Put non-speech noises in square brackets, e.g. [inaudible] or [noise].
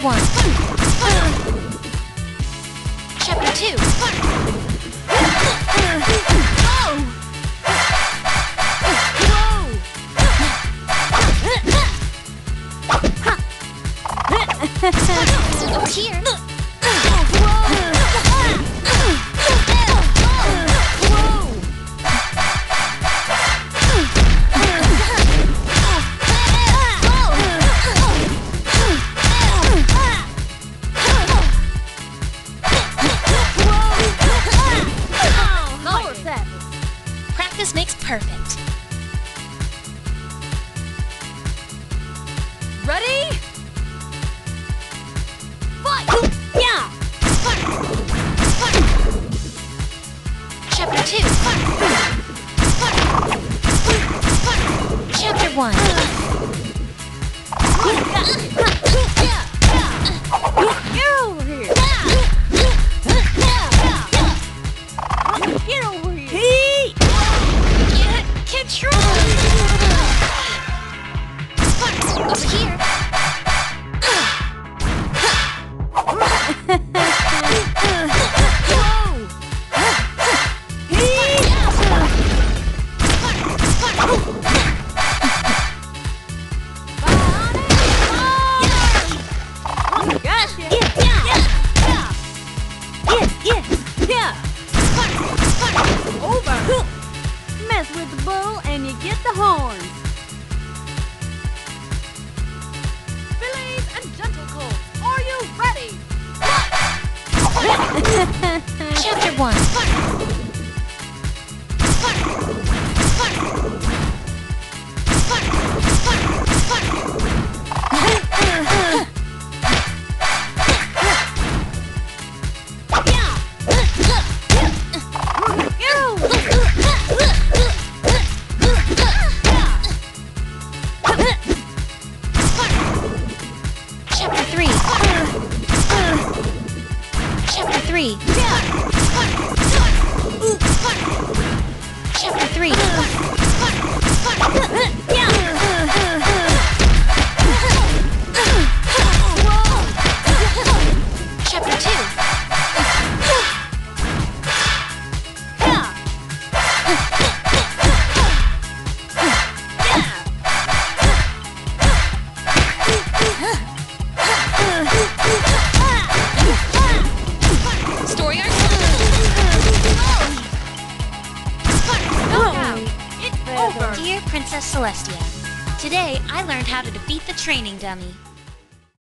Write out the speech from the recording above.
Chapter 2 Spark! Over here. Practice makes perfect. Ready? Yeah! Chapter 2 Chapter 1 with the bull and you get the horns. Fillies and gentle colts, are you ready? [laughs] Chapter 1 Get Chapter 3 Chapter 3 Chapter Dear Princess Celestia, today I learned how to defeat the training dummy.